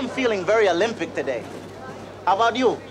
am feeling very Olympic today. How about you?